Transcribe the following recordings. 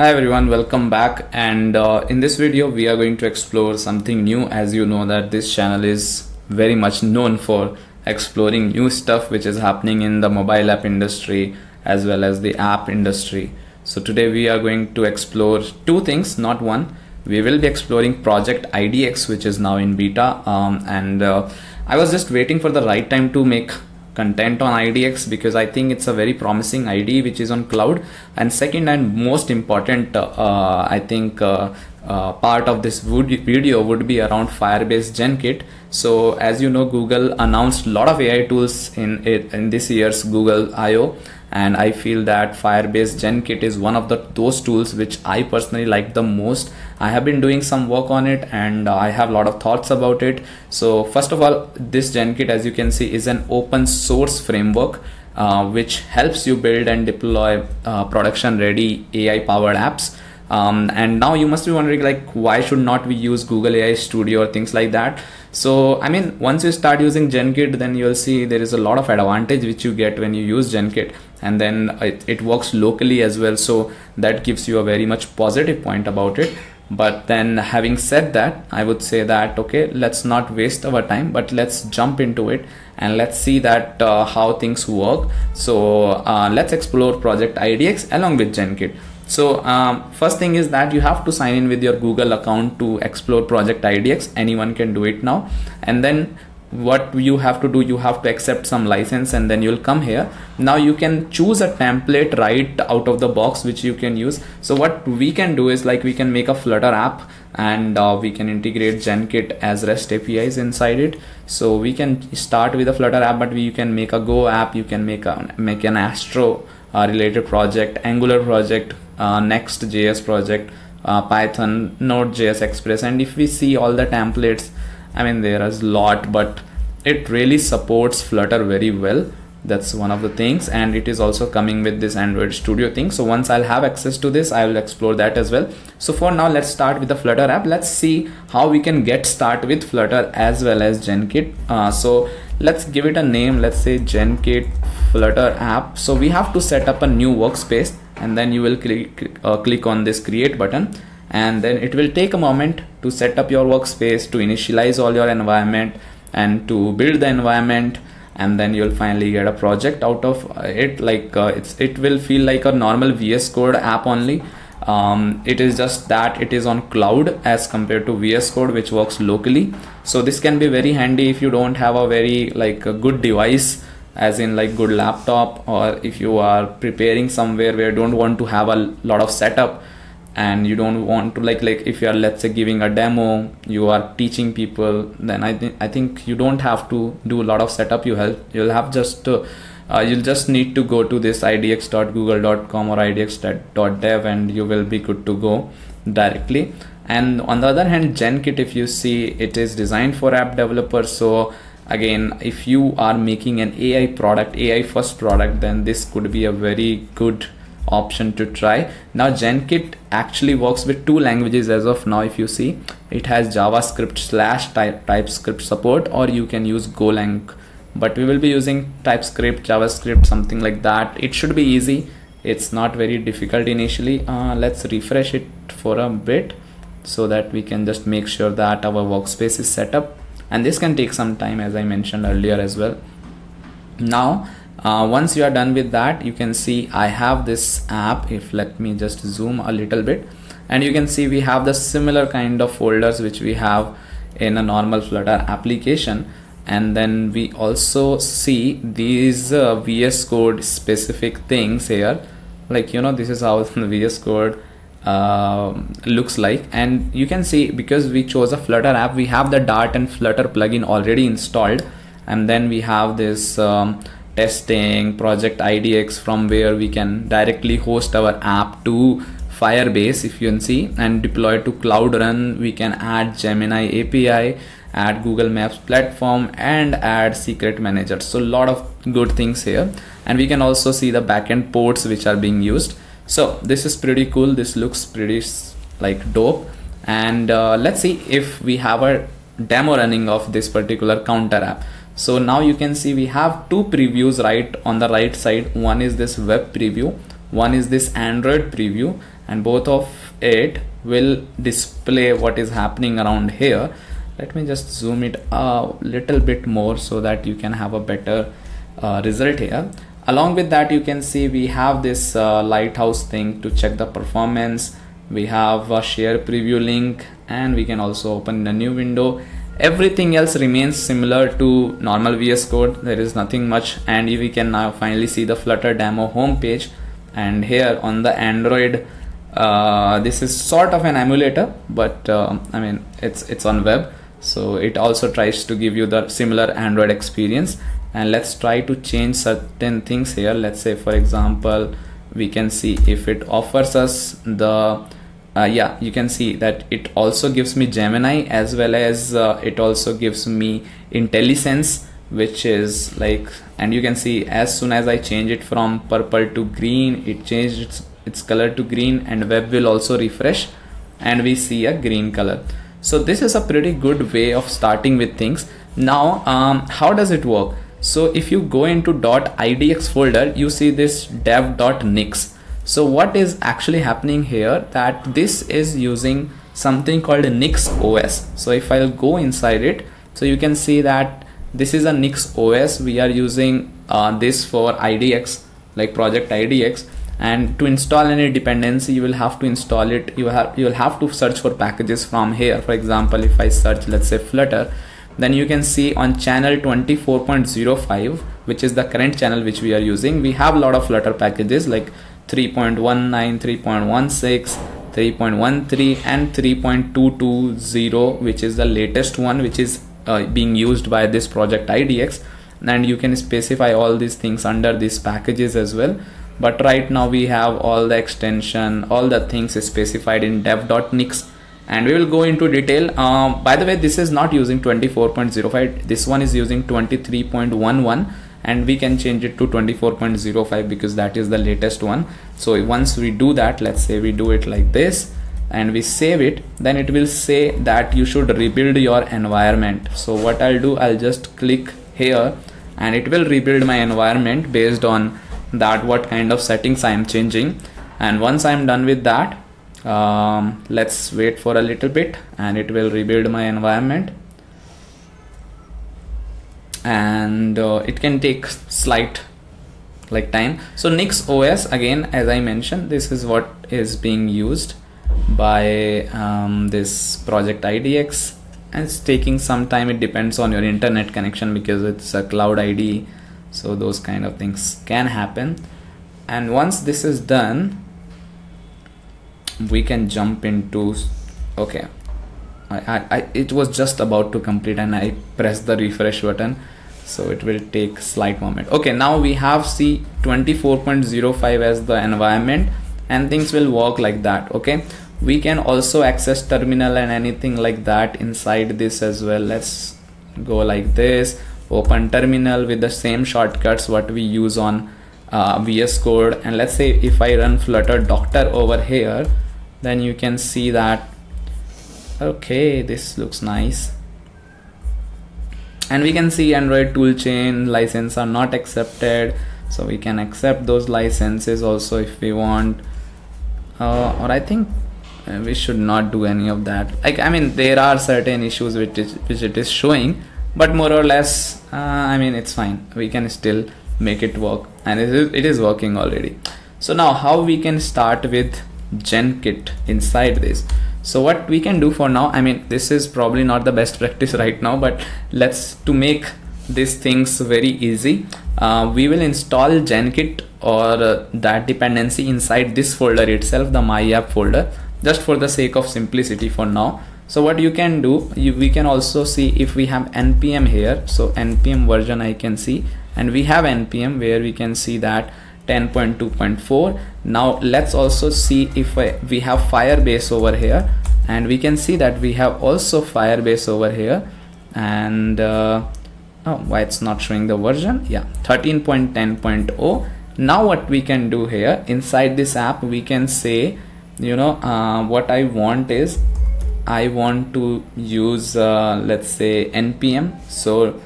Hi everyone, welcome back and uh, in this video we are going to explore something new as you know that this channel is very much known for exploring new stuff which is happening in the mobile app industry as well as the app industry. So today we are going to explore two things, not one. We will be exploring project IDX which is now in beta um, and uh, I was just waiting for the right time to make content on IDX because I think it's a very promising IDE which is on cloud. And second and most important, uh, I think uh, uh, part of this video would be around Firebase GenKit. So as you know, Google announced a lot of AI tools in it in this year's Google I/O and I feel that Firebase GenKit is one of the those tools which I personally like the most. I have been doing some work on it and I have a lot of thoughts about it. So first of all, this GenKit as you can see is an open source framework uh, which helps you build and deploy uh, production ready AI powered apps. Um, and now you must be wondering like why should not we use Google AI Studio or things like that? So I mean once you start using GenKit then you'll see there is a lot of advantage which you get when you use GenKit. And then it, it works locally as well. So that gives you a very much positive point about it. But then having said that i would say that okay let's not waste our time but let's jump into it and let's see that uh, how things work. So uh, let's explore project idx along with genkit so um, first thing is that you have to sign in with your google account to explore project idx anyone can do it now. And then what you have to do you have to accept some license and then you'll come here. Now you can choose a template right out of the box which you can use. So what we can do is like we can make a flutter app and uh, we can integrate genkit as rest apis inside it. So we can start with a flutter app but we, you can make a go app you can make a make an astro uh, related project angular project uh, next js project uh, python node.js express. And if we see all the templates I mean there is a lot but it really supports Flutter very well. That's one of the things. And it is also coming with this Android Studio thing. So once I'll have access to this I will explore that as well. So for now let's start with the Flutter app. Let's see how we can get start with Flutter as well as GenKit. Uh, so let's give it a name. Let's say GenKit Flutter app. So we have to set up a new workspace and then you will click, uh, click on this create button. And then it will take a moment to set up your workspace to initialize all your environment and to build the environment. And then you'll finally get a project out of it. Like uh, it's it will feel like a normal vs code app only. Um, it is just that it is on cloud as compared to vs code which works locally. So this can be very handy if you don't have a very like a good device as in like good laptop or if you are preparing somewhere where you don't want to have a lot of setup and you don't want to like like if you are let's say giving a demo you are teaching people then i think i think you don't have to do a lot of setup. You help you'll have just uh, uh, you'll just need to go to this idx.google.com or idx.dev and you will be good to go directly. And on the other hand genkit if you see it is designed for app developers so again if you are making an ai product ai first product then this could be a very good option to try. Now genkit actually works with two languages as of now if you see. It has javascript slash type typescript support or you can use golang. But we will be using typescript javascript something like that. It should be easy. It's not very difficult initially. Uh, let's refresh it for a bit so that we can just make sure that our workspace is set up and this can take some time as i mentioned earlier as well. Now uh, once you are done with that you can see I have this app if let me just zoom a little bit. And you can see we have the similar kind of folders which we have in a normal flutter application. And then we also see these uh, VS code specific things here. Like you know this is how the VS code looks like. And you can see because we chose a flutter app we have the dart and flutter plugin already installed. And then we have this um, testing project idx from where we can directly host our app to firebase if you can see and deploy to cloud run. We can add gemini api add google maps platform and add secret manager so a lot of good things here. And we can also see the backend ports which are being used so this is pretty cool. This looks pretty like dope. And uh, let's see if we have a demo running of this particular counter app. So now you can see we have two previews right on the right side. One is this web preview. One is this android preview. And both of it will display what is happening around here. Let me just zoom it a little bit more so that you can have a better uh, result here along with that you can see we have this uh, lighthouse thing to check the performance. We have a share preview link and we can also open a new window. Everything else remains similar to normal VS Code. There is nothing much and we can now finally see the Flutter demo homepage. And here on the Android uh, this is sort of an emulator but uh, I mean it's it's on web. So it also tries to give you the similar Android experience and let's try to change certain things here. Let's say for example we can see if it offers us the uh, yeah you can see that it also gives me Gemini as well as uh, it also gives me IntelliSense which is like and you can see as soon as I change it from purple to green it changed its, its color to green and web will also refresh and we see a green color. So this is a pretty good way of starting with things. Now um, how does it work so if you go into .idx folder you see this dev.nix so what is actually happening here that this is using something called Nix OS. So if I'll go inside it, so you can see that this is a Nix OS. We are using uh, this for IDX, like project IDX. And to install any dependency, you will have to install it. You have you will have to search for packages from here. For example, if I search, let's say Flutter, then you can see on channel 24.05, which is the current channel which we are using, we have a lot of Flutter packages like 3.19 3.16 3.13 and 3.220 which is the latest one which is uh, being used by this project idx and you can specify all these things under these packages as well. But right now we have all the extension all the things specified in dev.nix and we will go into detail. Um, by the way this is not using 24.05 this one is using 23.11 and we can change it to 24.05 because that is the latest one. So once we do that let's say we do it like this and we save it then it will say that you should rebuild your environment. So what I'll do I'll just click here and it will rebuild my environment based on that what kind of settings I am changing. And once I'm done with that um, let's wait for a little bit and it will rebuild my environment. And uh, it can take slight like time. So nix os again as i mentioned this is what is being used by um, this project idx and it's taking some time. It depends on your internet connection because it's a cloud IDE so those kind of things can happen. And once this is done we can jump into okay. I, I, it was just about to complete and I pressed the refresh button so it will take slight moment. Okay now we have c 24.05 as the environment and things will work like that okay. We can also access terminal and anything like that inside this as well. Let's go like this. Open terminal with the same shortcuts what we use on uh, VS Code. And let's say if I run flutter doctor over here then you can see that okay this looks nice. And we can see android toolchain license are not accepted. So we can accept those licenses also if we want. Uh, or i think uh, we should not do any of that. Like i mean there are certain issues which is, which it is showing but more or less uh, i mean it's fine. We can still make it work. And it is, it is working already. So now how we can start with genkit inside this. So what we can do for now i mean this is probably not the best practice right now but let's to make these things very easy uh, we will install genkit or uh, that dependency inside this folder itself the my app folder just for the sake of simplicity for now. So what you can do you, we can also see if we have npm here. So npm version i can see and we have npm where we can see that 10.2.4 now let's also see if I, we have firebase over here. And we can see that we have also firebase over here. And uh, oh why it's not showing the version? Yeah 13.10.0 now what we can do here inside this app we can say you know uh, what I want is I want to use uh, let's say npm so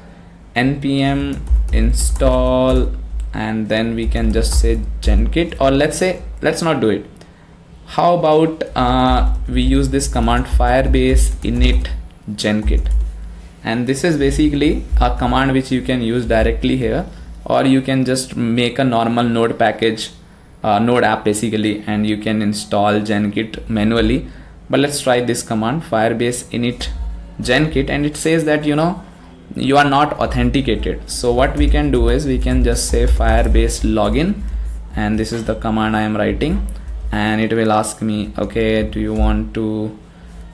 npm install and then we can just say genkit or let's say let's not do it. How about uh, we use this command firebase init genkit and this is basically a command which you can use directly here or you can just make a normal node package uh, node app basically and you can install genkit manually. But let's try this command firebase init genkit and it says that you know you are not authenticated. So what we can do is we can just say firebase login and this is the command i am writing and it will ask me okay do you want to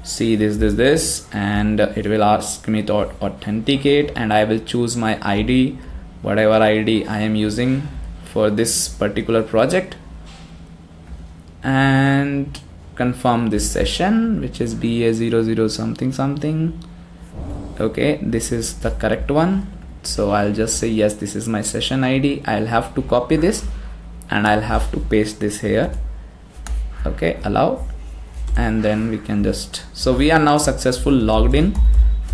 see this this this? And it will ask me to authenticate and i will choose my id whatever id i am using for this particular project. And confirm this session which is ba00 something something okay this is the correct one. So I'll just say yes this is my session ID I'll have to copy this and I'll have to paste this here. Okay allow. And then we can just so we are now successful logged in.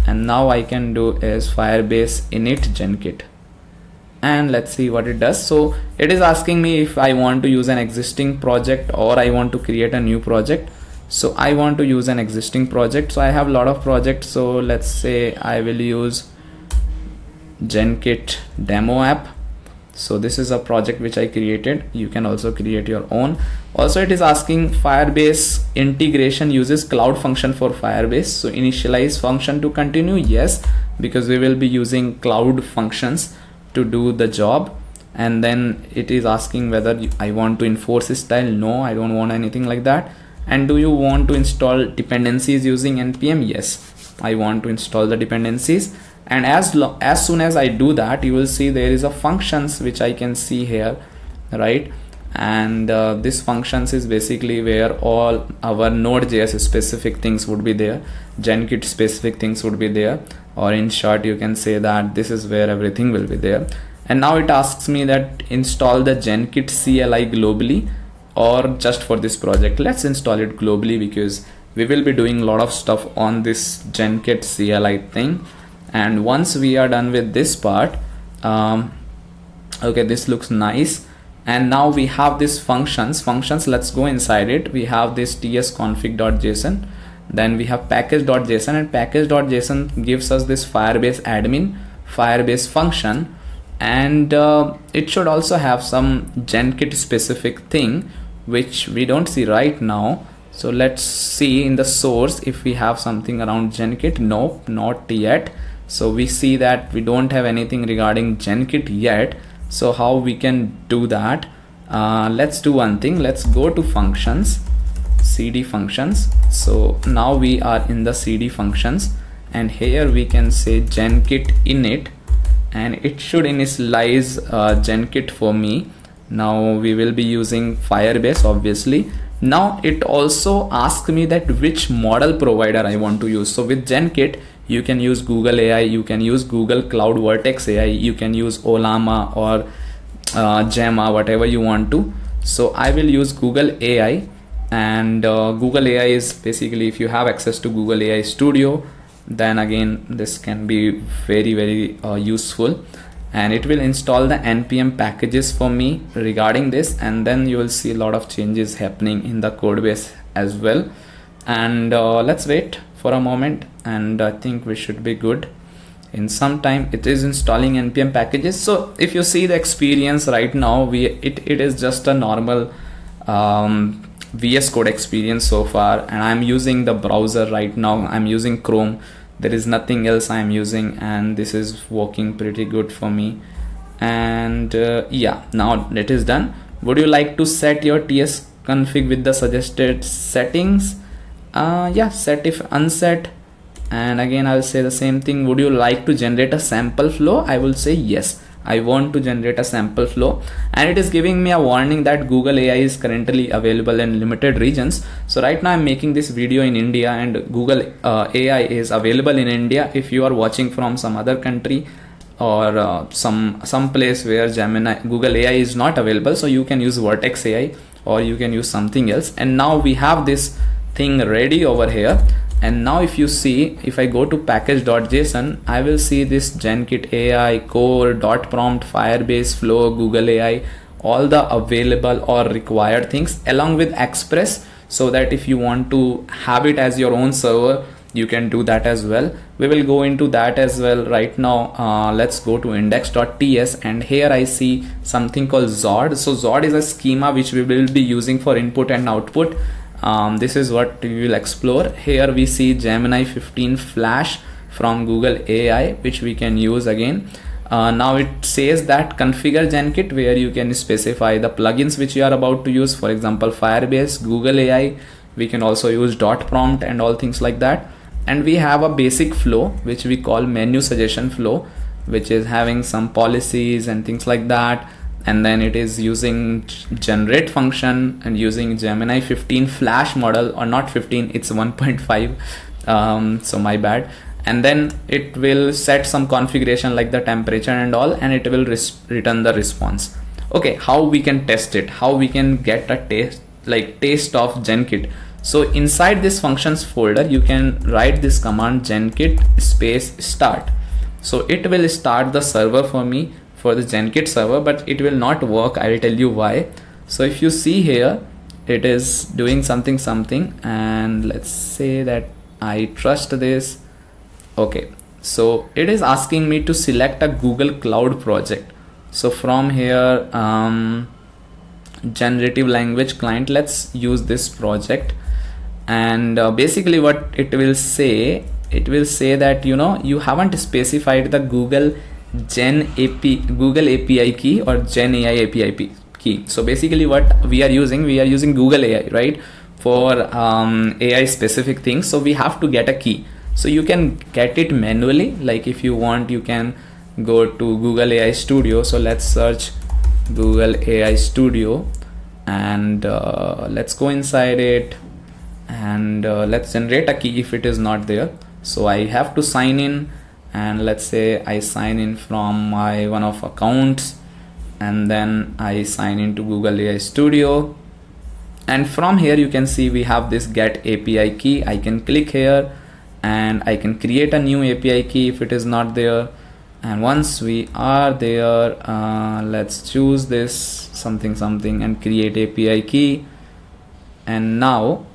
And now I can do is firebase init genkit. And let's see what it does. So it is asking me if I want to use an existing project or I want to create a new project so I want to use an existing project. So I have a lot of projects. So let's say I will use genkit demo app. So this is a project which I created. You can also create your own. Also it is asking firebase integration uses cloud function for firebase. So initialize function to continue? Yes because we will be using cloud functions to do the job. And then it is asking whether I want to enforce style? No I don't want anything like that and do you want to install dependencies using npm yes. I want to install the dependencies. And as as soon as i do that you will see there is a functions which i can see here right? And uh, this functions is basically where all our node.js specific things would be there. Genkit specific things would be there. Or in short you can say that this is where everything will be there. And now it asks me that install the genkit cli globally or just for this project let's install it globally because we will be doing a lot of stuff on this genkit cli thing. And once we are done with this part um, okay this looks nice. And now we have this functions functions let's go inside it. We have this tsconfig.json then we have package.json and package.json gives us this firebase admin firebase function. And uh, it should also have some genkit specific thing which we don't see right now. So let's see in the source if we have something around genkit. Nope not yet. So we see that we don't have anything regarding genkit yet. So how we can do that? Uh, let's do one thing. Let's go to functions cd functions. So now we are in the cd functions and here we can say genkit init and it should initialize uh, genkit for me now we will be using firebase obviously. Now it also asks me that which model provider i want to use. So with genkit you can use google ai you can use google cloud vertex ai you can use Ollama or uh, gemma whatever you want to. So i will use google ai and uh, google ai is basically if you have access to google ai studio then again this can be very very uh, useful and it will install the npm packages for me regarding this. And then you will see a lot of changes happening in the code base as well. And uh, let's wait for a moment. And I think we should be good. In some time it is installing npm packages. So if you see the experience right now we it, it is just a normal um, VS Code experience so far. And I'm using the browser right now. I'm using Chrome there is nothing else I'm using and this is working pretty good for me. And uh, yeah now it is done. Would you like to set your ts config with the suggested settings? Uh, yeah set if unset. And again I'll say the same thing. Would you like to generate a sample flow? I will say yes I want to generate a sample flow and it is giving me a warning that Google AI is currently available in limited regions. So right now I'm making this video in India and Google uh, AI is available in India. If you are watching from some other country or uh, some some place where Gemini Google AI is not available, so you can use Vertex AI or you can use something else. And now we have this thing ready over here and now if you see if I go to package.json I will see this genkit AI core dot prompt firebase flow google AI all the available or required things along with express so that if you want to have it as your own server you can do that as well. We will go into that as well right now. Uh, let's go to index.ts and here I see something called Zod so Zod is a schema which we will be using for input and output um, this is what we will explore. Here we see Gemini 15 flash from Google AI which we can use again. Uh, now it says that configure genkit where you can specify the plugins which you are about to use. For example firebase google ai we can also use dot prompt and all things like that. And we have a basic flow which we call menu suggestion flow which is having some policies and things like that and then it is using generate function and using Gemini 15 flash model or not 15 it's 1.5 um, so my bad. And then it will set some configuration like the temperature and all and it will return the response. Okay how we can test it? How we can get a taste like taste of genkit? So inside this functions folder you can write this command genkit space start. So it will start the server for me for the genkit server but it will not work. I will tell you why. So if you see here it is doing something something and let's say that i trust this. Okay. So it is asking me to select a google cloud project. So from here um, generative language client let's use this project. And uh, basically what it will say it will say that you know you haven't specified the google gen ap google api key or gen ai api key. So basically what we are using we are using google ai right for um, ai specific things. So we have to get a key. So you can get it manually. Like if you want you can go to google ai studio. So let's search google ai studio and uh, let's go inside it and uh, let's generate a key if it is not there. So I have to sign in and let's say I sign in from my one of accounts and then I sign into Google AI Studio. And from here you can see we have this get API key. I can click here and I can create a new API key if it is not there. And once we are there uh, let's choose this something something and create API key. And now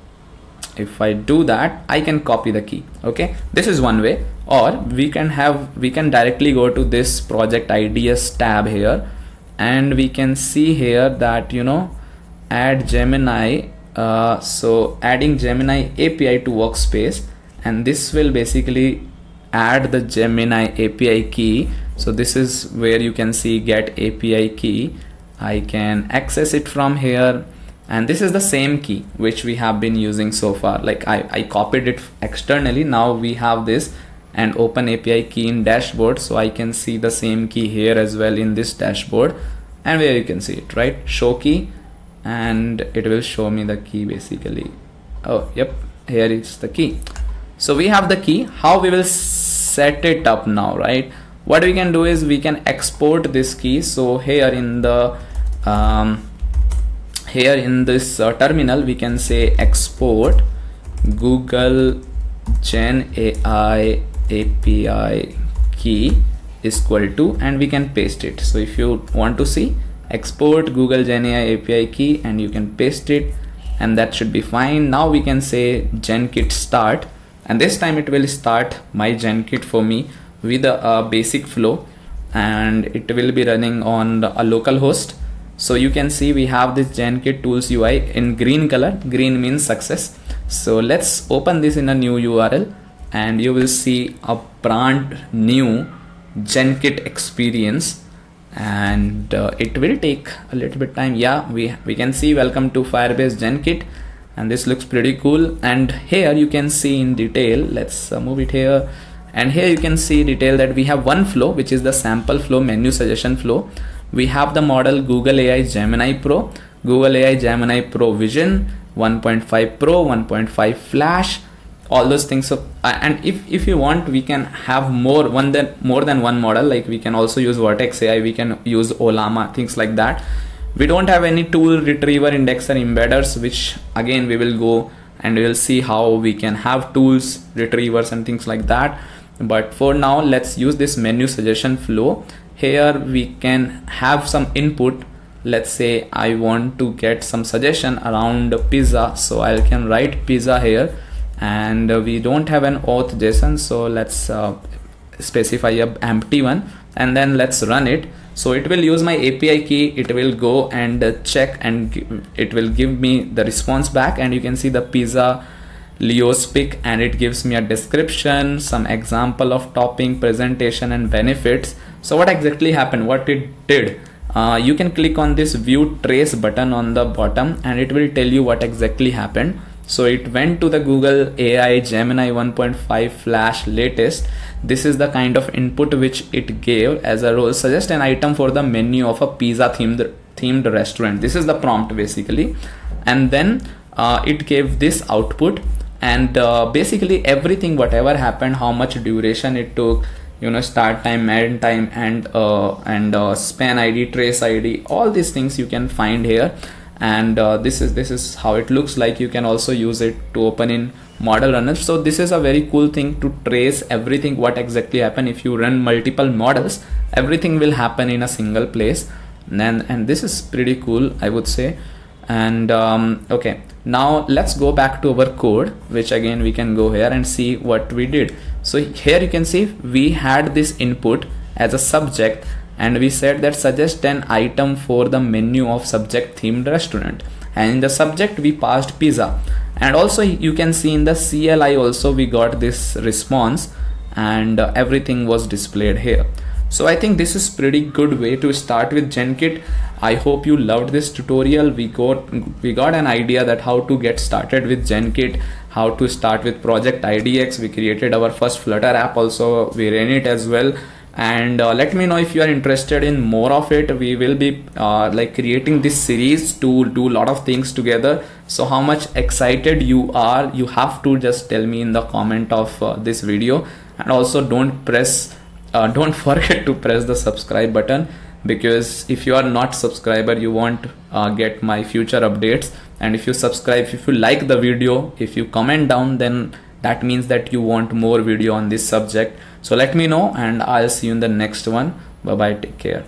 if I do that I can copy the key okay? This is one way or we can have we can directly go to this project IDX tab here and we can see here that you know add Gemini uh, so adding Gemini API to workspace and this will basically add the Gemini API key. So this is where you can see get API key. I can access it from here and this is the same key which we have been using so far. Like I, I copied it externally. Now we have this and open API key in dashboard so I can see the same key here as well in this dashboard and where you can see it right? Show key and it will show me the key basically. Oh yep here is the key. So we have the key. How we will set it up now right? What we can do is we can export this key. So here in the um, here in this uh, terminal we can say export google gen ai api key is equal to and we can paste it. So if you want to see export google gen ai api key and you can paste it and that should be fine. Now we can say genkit start and this time it will start my genkit for me with a, a basic flow and it will be running on a local host. So you can see we have this genkit tools ui in green color. Green means success. So let's open this in a new url and you will see a brand new genkit experience. And uh, it will take a little bit time. Yeah we we can see welcome to firebase genkit and this looks pretty cool. And here you can see in detail let's uh, move it here. And here you can see detail that we have one flow which is the sample flow menu suggestion flow. We have the model Google AI Gemini Pro, Google AI Gemini Pro Vision, 1.5 Pro, 1.5 Flash, all those things. So, uh, and if if you want, we can have more one than more than one model. Like we can also use Vertex AI, we can use Ollama things like that. We don't have any tool retriever indexer embedders, which again we will go and we will see how we can have tools retrievers and things like that but for now let's use this menu suggestion flow here we can have some input let's say I want to get some suggestion around pizza so I can write pizza here and we don't have an auth json so let's uh, specify a empty one and then let's run it. So it will use my API key it will go and check and it will give me the response back and you can see the pizza Leo's pick and it gives me a description some example of topping presentation and benefits. So what exactly happened? What it did? Uh, you can click on this view trace button on the bottom and it will tell you what exactly happened so it went to the google ai gemini 1.5 flash latest. This is the kind of input which it gave as a role suggest an item for the menu of a pizza themed themed restaurant. This is the prompt basically. And then uh, it gave this output. And uh, basically everything whatever happened how much duration it took you know start time end time and uh, and uh, span id trace id all these things you can find here and uh, this is this is how it looks like. You can also use it to open in model runner so this is a very cool thing to trace everything what exactly happen if you run multiple models everything will happen in a single place. And and this is pretty cool i would say. And um, okay. Now let's go back to our code which again we can go here and see what we did. So here you can see we had this input as a subject and we said that suggest an item for the menu of subject themed restaurant and in the subject we passed pizza and also you can see in the CLI also we got this response and everything was displayed here so I think this is pretty good way to start with GenKit I hope you loved this tutorial. We got we got an idea that how to get started with GenKit, how to start with Project IDX. We created our first Flutter app also. We ran it as well. And uh, let me know if you are interested in more of it. We will be uh, like creating this series to do a lot of things together. So how much excited you are, you have to just tell me in the comment of uh, this video. And also don't press, uh, don't forget to press the subscribe button because if you are not subscriber you won't uh, get my future updates and if you subscribe if you like the video if you comment down then that means that you want more video on this subject so let me know and i'll see you in the next one. Bye bye take care